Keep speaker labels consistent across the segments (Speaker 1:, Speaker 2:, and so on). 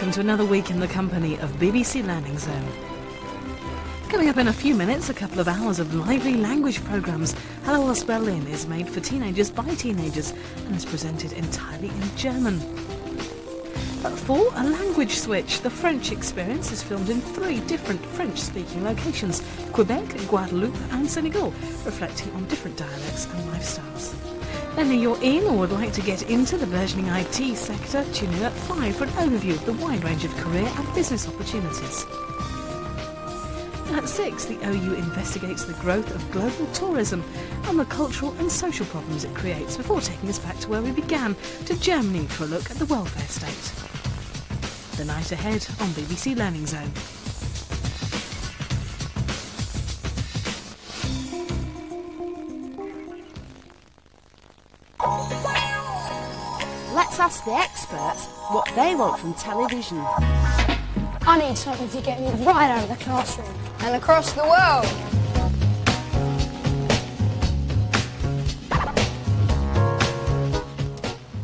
Speaker 1: welcome to another week in the company of BBC Learning Zone. Coming up in a few minutes, a couple of hours of lively language programmes. Hallo aus Berlin is made for teenagers by teenagers and is presented entirely in German. But for a language switch, the French experience is filmed in three different French-speaking locations, Quebec, Guadeloupe and Senegal, reflecting on different dialects and lifestyles. Then you're in or would like to get into the burgeoning IT sector, tune in at 5 for an overview of the wide range of career and business opportunities. At 6, the OU investigates the growth of global tourism and the cultural and social problems it creates before taking us back to where we began, to Germany for a look at the welfare state. The night ahead on BBC Learning Zone.
Speaker 2: Let's ask the experts what they want from television.
Speaker 3: I need something to get me right out of the classroom and across the world.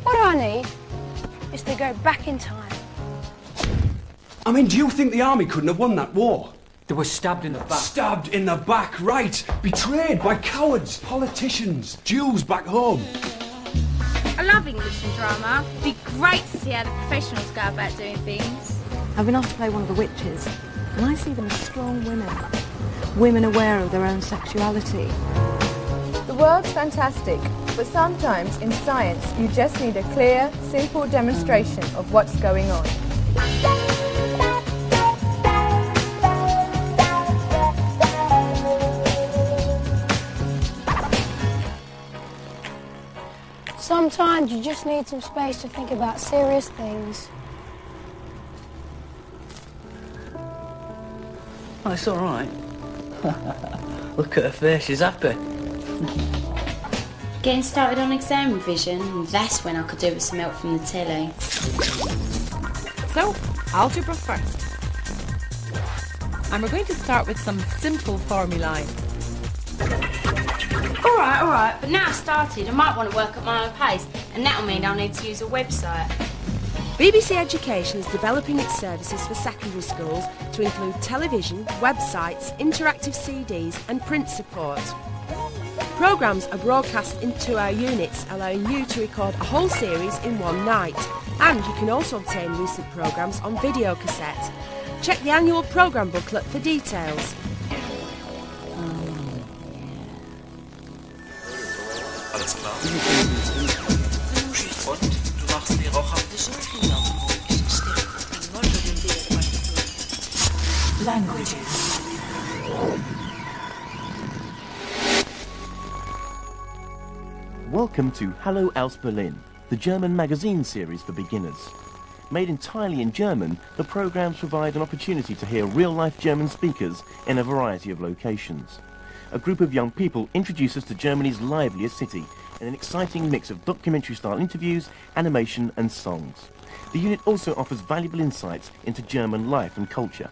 Speaker 3: What I need is to go back in time.
Speaker 4: I mean, do you think the army couldn't have won that war?
Speaker 5: They were stabbed in the back.
Speaker 4: Stabbed in the back, right. Betrayed by cowards, politicians, Jews back home.
Speaker 6: I love English and drama. It'd be great to see how the professionals go about doing things.
Speaker 7: I've been asked to play one of the witches, and I see them as strong women. Women aware of their own sexuality.
Speaker 8: The world's fantastic, but sometimes in science you just need a clear, simple demonstration of what's going on.
Speaker 3: Sometimes you just need some space to think about serious things.
Speaker 5: Oh, it's all right. Look at her face, she's happy.
Speaker 9: Getting started on exam revision, that's when I could do with some help from the telly.
Speaker 10: So, algebra first. And we're going to start with some simple formulae.
Speaker 9: Alright, alright, but now I've started, I might want to work at my own pace, and that'll mean I'll need to use a website.
Speaker 2: BBC Education is developing its services for secondary schools to include television, websites, interactive CDs and print support. Programmes are broadcast into our units, allowing you to record a whole series in one night. And you can also obtain recent programmes on video cassette. Check the annual programme booklet for details.
Speaker 11: Alles klar? Und du machst die
Speaker 1: Languages.
Speaker 12: Welcome to Hallo aus Berlin, the German magazine series for beginners. Made entirely in German, the programs provide an opportunity to hear real-life German speakers in a variety of locations. A group of young people introduce us to Germany's liveliest city in an exciting mix of documentary-style interviews, animation and songs. The unit also offers valuable insights into German life and culture,